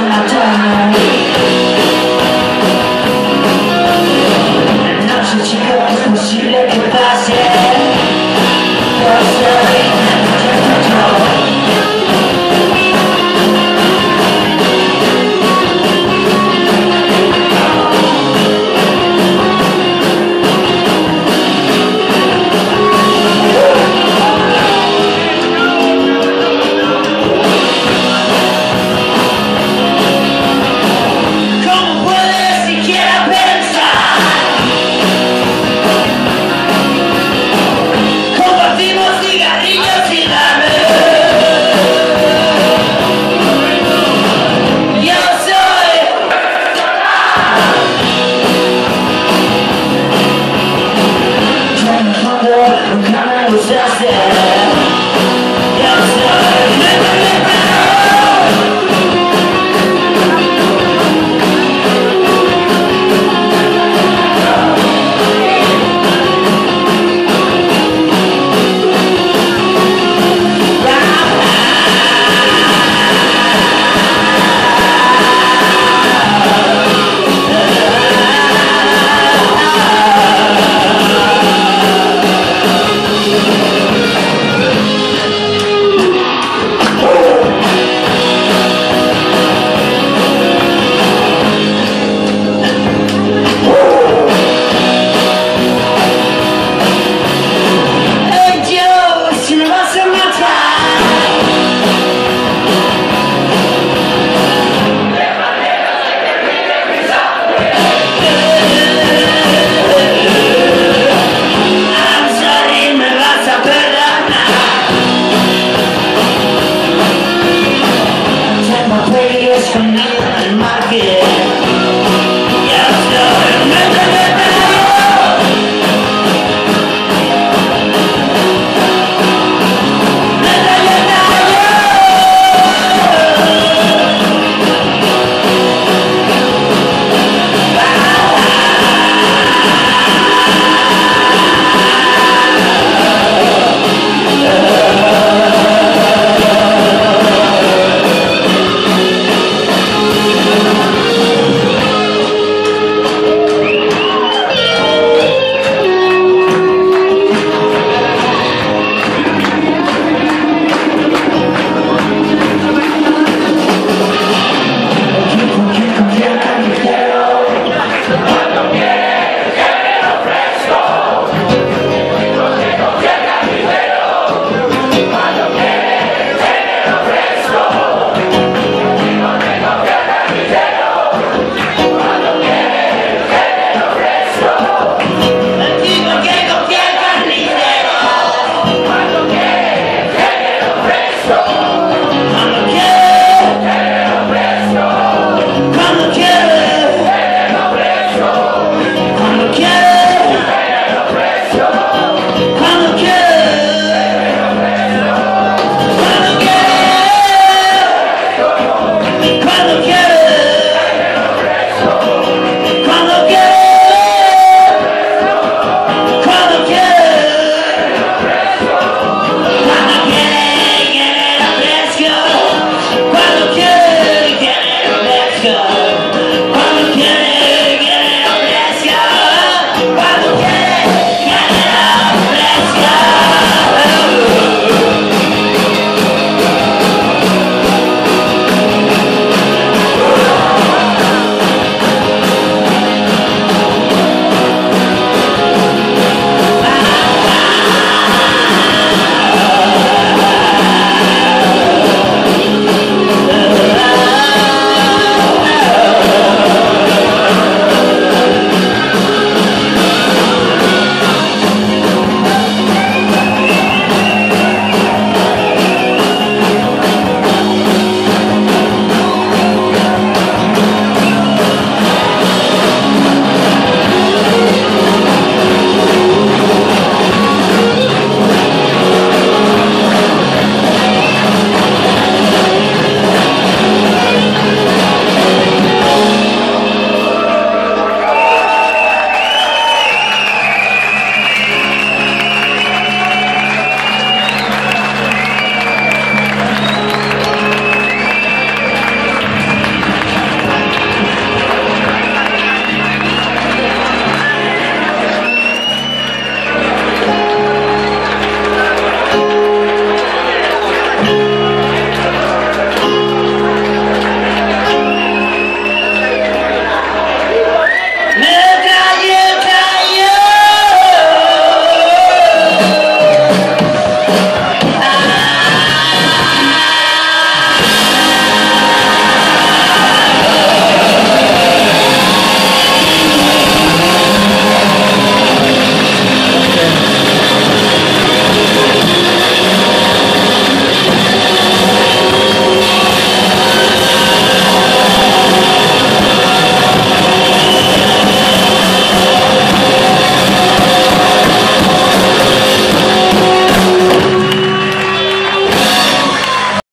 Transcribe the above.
I'm not doing it.